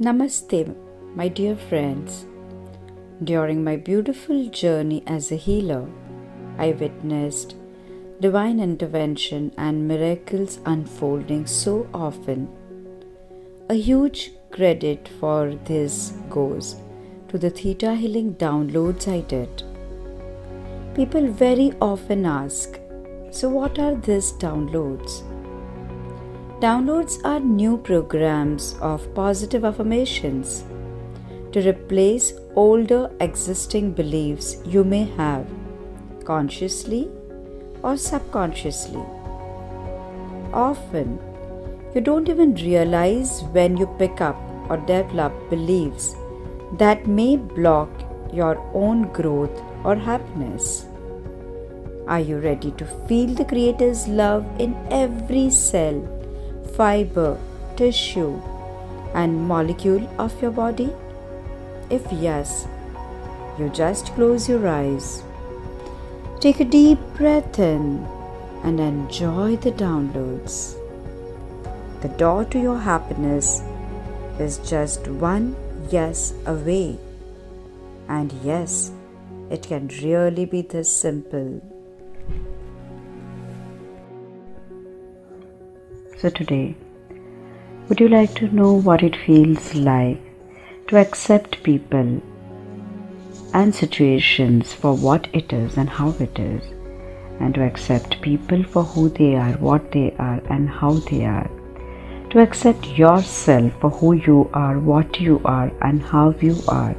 Namaste, my dear friends. During my beautiful journey as a healer, I witnessed divine intervention and miracles unfolding so often. A huge credit for this goes to the Theta Healing downloads I did. People very often ask, So, what are these downloads? Downloads are new programs of positive affirmations to replace older existing beliefs you may have consciously or subconsciously. Often, you don't even realize when you pick up or develop beliefs that may block your own growth or happiness. Are you ready to feel the Creator's love in every cell, fiber, tissue, and molecule of your body? If yes, you just close your eyes. Take a deep breath in and enjoy the downloads. The door to your happiness is just one yes away. And yes, it can really be this simple. So, today, would you like to know what it feels like to accept people and situations for what it is and how it is, and to accept people for who they are, what they are, and how they are? To accept yourself for who you are, what you are, and how you are,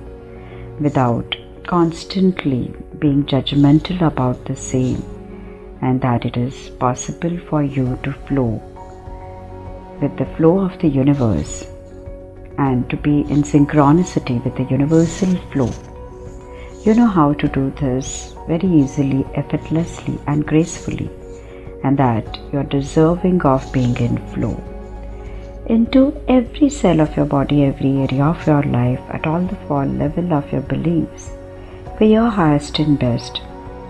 without constantly being judgmental about the same, and that it is possible for you to flow with the flow of the universe and to be in synchronicity with the universal flow. You know how to do this very easily, effortlessly, and gracefully, and that you're deserving of being in flow. Into every cell of your body, every area of your life, at all the four level of your beliefs, for your highest and best,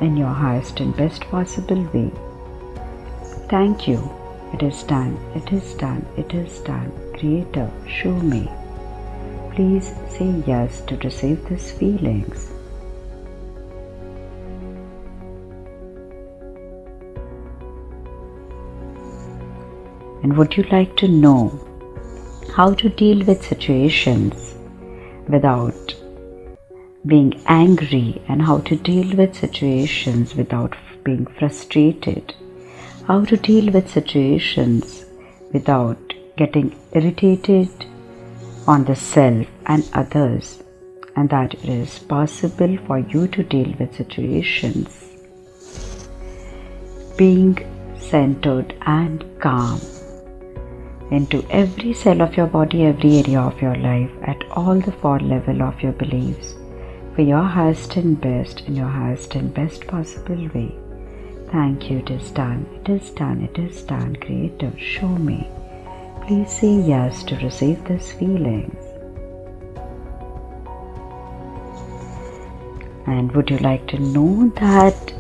in your highest and best possible way. Thank you it is done, it is done, it is done. Creator, show me. Please say yes to receive these feelings. And would you like to know how to deal with situations without being angry and how to deal with situations without being frustrated? How to deal with situations without getting irritated on the self and others, and that it is possible for you to deal with situations being centered and calm into every cell of your body, every area of your life, at all the four level of your beliefs, for your highest and best in your highest and best possible way. Thank you, it is done, it is done, it is done. Creator, show me. Please say yes to receive these feelings. And would you like to know that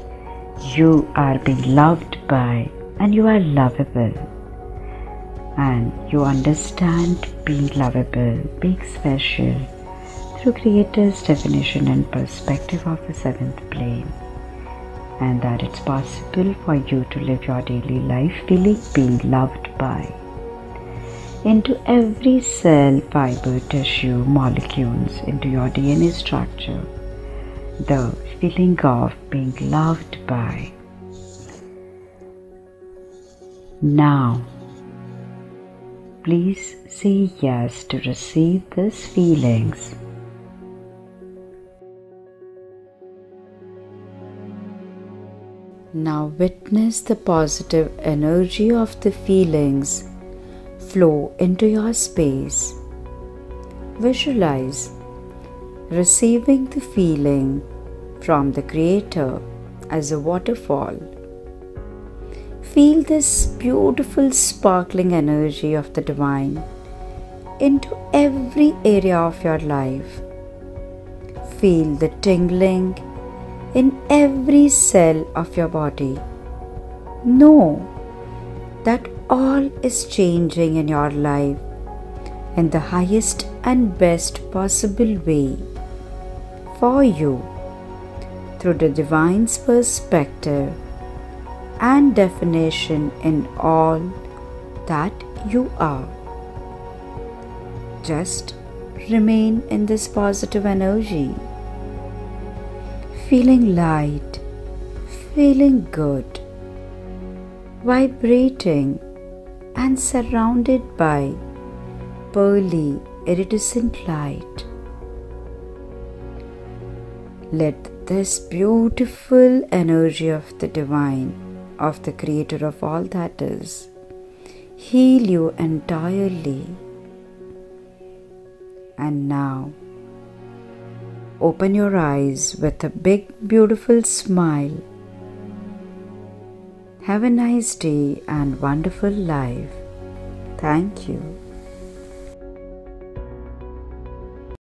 you are being loved by and you are lovable? And you understand being lovable, being special through Creator's definition and perspective of the seventh plane and that it's possible for you to live your daily life feeling being loved by. Into every cell, fiber, tissue, molecules, into your DNA structure, the feeling of being loved by. Now, please say yes to receive these feelings. Now witness the positive energy of the feelings flow into your space. Visualize receiving the feeling from the Creator as a waterfall. Feel this beautiful sparkling energy of the Divine into every area of your life. Feel the tingling in every cell of your body. Know that all is changing in your life in the highest and best possible way for you through the divine's perspective and definition in all that you are. Just remain in this positive energy, feeling light, feeling good, vibrating, and surrounded by pearly iridescent light. Let this beautiful energy of the divine, of the creator of all that is, heal you entirely. And now, open your eyes with a big, beautiful smile. Have a nice day and wonderful life. Thank you.